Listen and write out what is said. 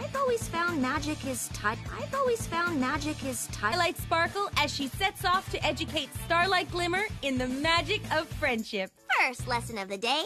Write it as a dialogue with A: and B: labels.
A: I've always found magic is tight. I've always found magic is tight.
B: Twilight sparkle as she sets off to educate Starlight Glimmer in the magic of friendship.
A: First lesson of the day